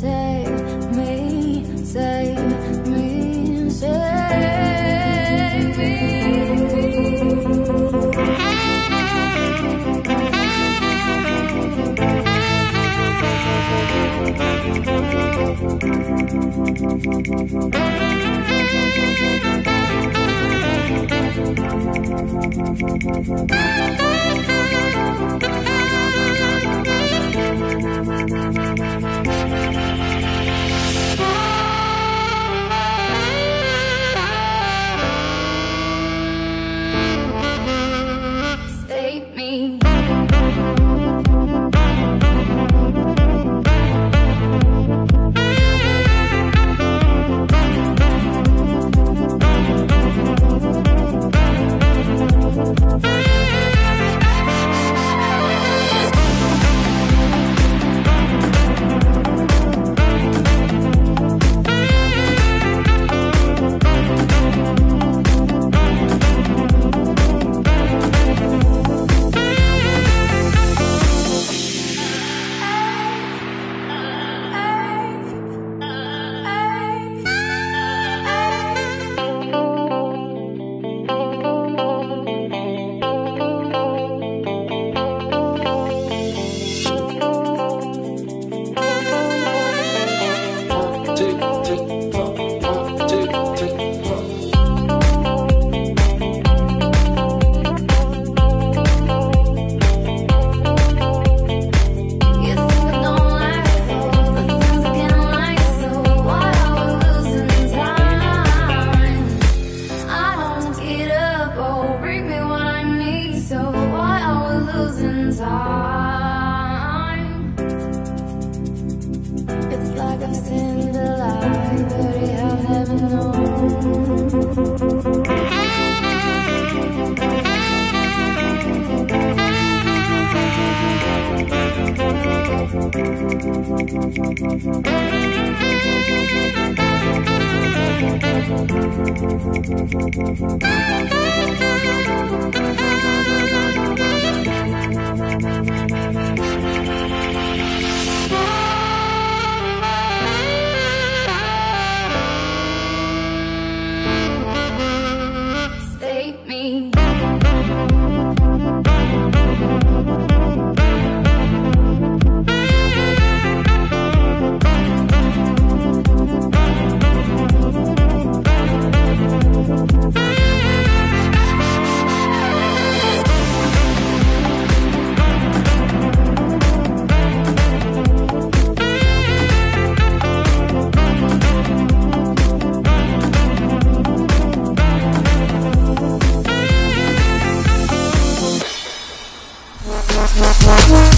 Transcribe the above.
Say Save me. It's like I've seen the light, but I've never known.